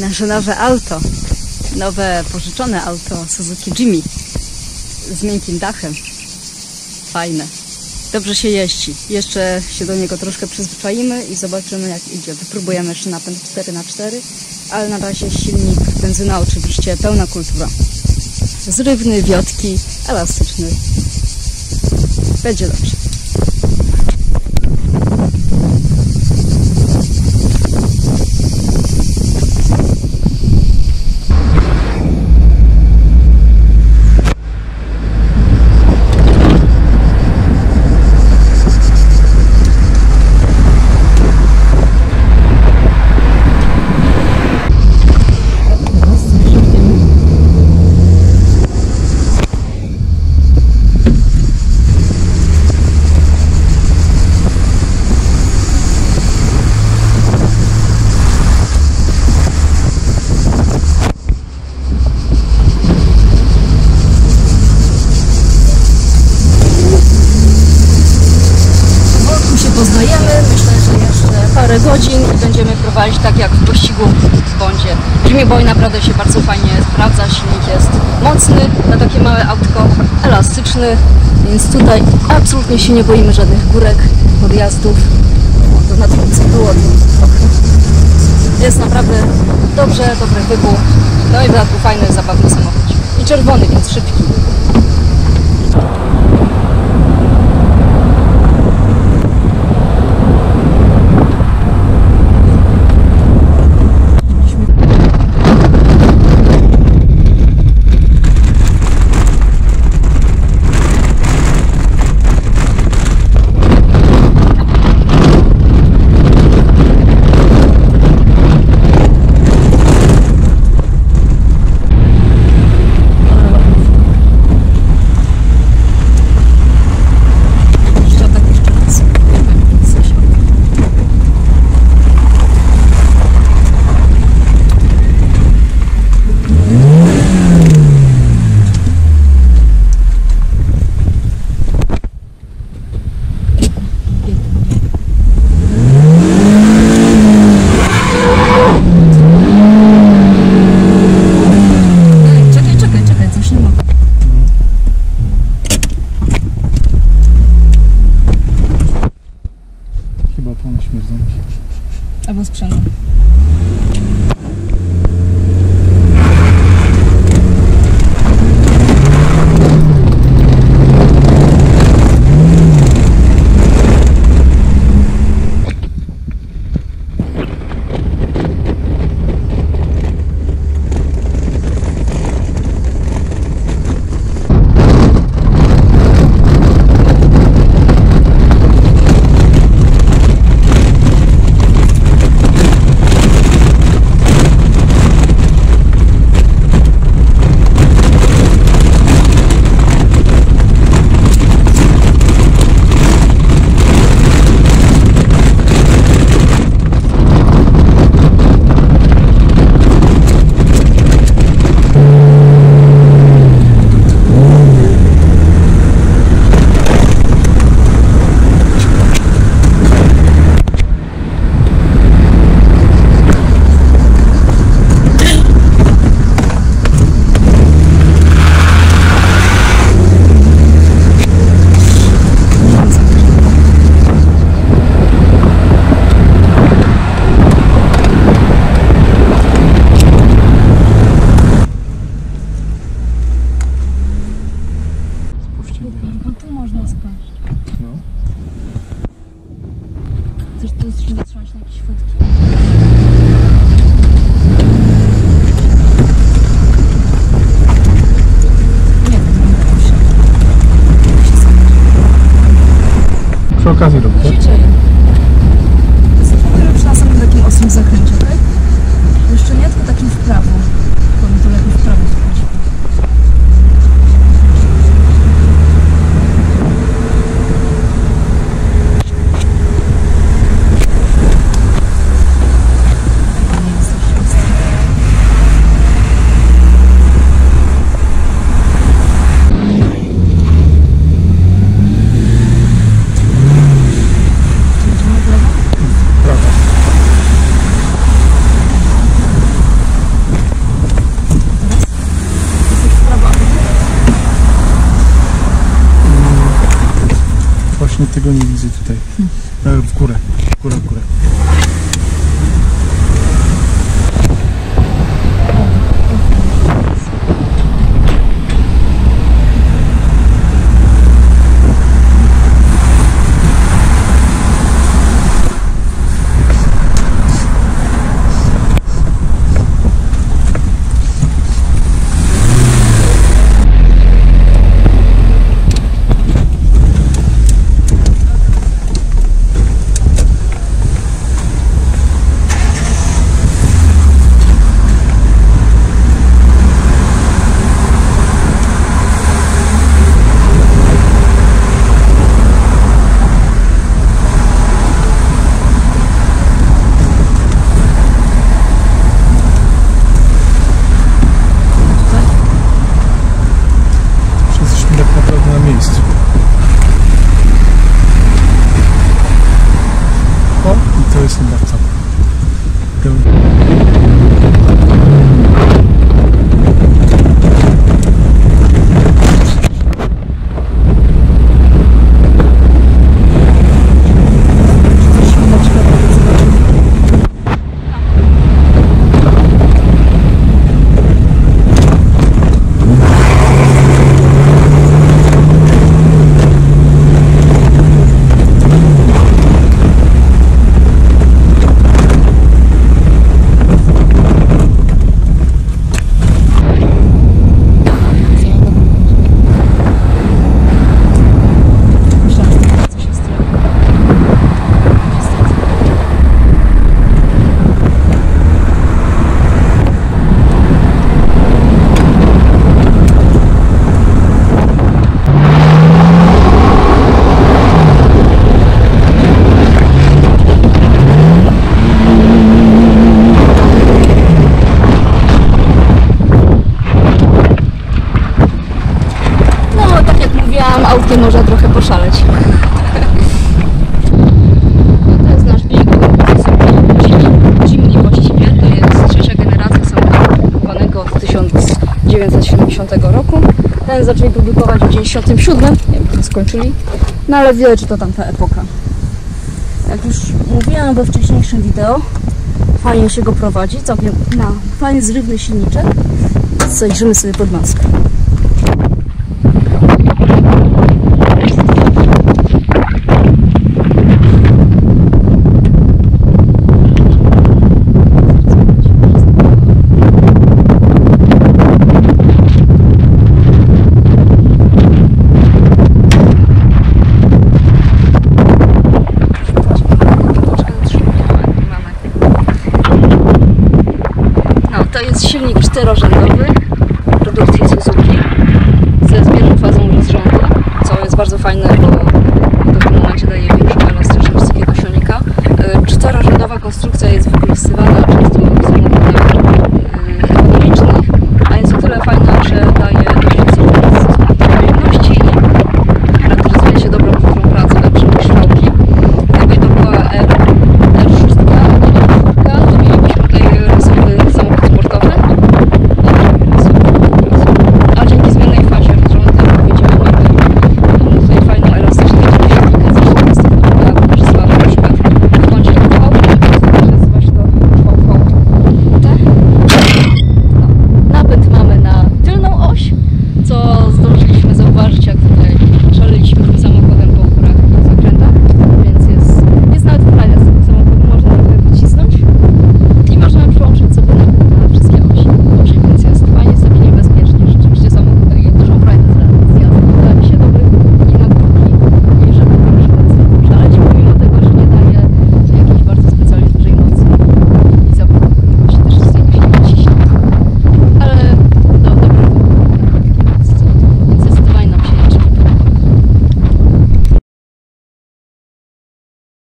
nasze nowe auto. Nowe, pożyczone auto Suzuki Jimmy z miękkim dachem. Fajne. Dobrze się jeździ. Jeszcze się do niego troszkę przyzwyczaimy i zobaczymy jak idzie. Wypróbujemy jeszcze napęd 4x4, ale na razie silnik, benzyna oczywiście, pełna kultura. Zrywny, wiotki, elastyczny. Będzie dobrze. Tak jak w pościgu w Bondzie. Jimmy Boy naprawdę się bardzo fajnie sprawdza. Silnik jest mocny na takie małe autko, elastyczny, więc tutaj absolutnie się nie boimy żadnych górek, podjazdów. To na trójce było. Jest naprawdę dobrze, dobry wybór. No i w dodatku fajny, zabawny samochód. I czerwony, więc szybki. Się zatrzymać na jakieś fotki? Przy okazji robię, tak? Dopiero przy na samym takim ostrym zakręcie, tak? Jeszcze nie, tylko takim w prawo. Bo mi to lepiej w prawo schodzi. Nie jest już ostry. właśnie tego nie widzę tutaj. E, W górę, w górę, w górę. 1970 roku. Ten zaczęli publikować w 1997. Nie wiem, czy skończyli. No ale widać, że to tamta epoka. Jak już mówiłam we wcześniejszym wideo, fajnie się go prowadzi, całkiem ma fajny zrywny silniczek. Zajrzymy sobie pod maskę. No, to jest silnik czterorzędowy produkcji Suzuki ze zbierną fazą rozrządu, co jest bardzo fajne, bo w pewnym momencie daje większą elastyczność takiego silnika. E, Czterorzędowa konstrukcja jest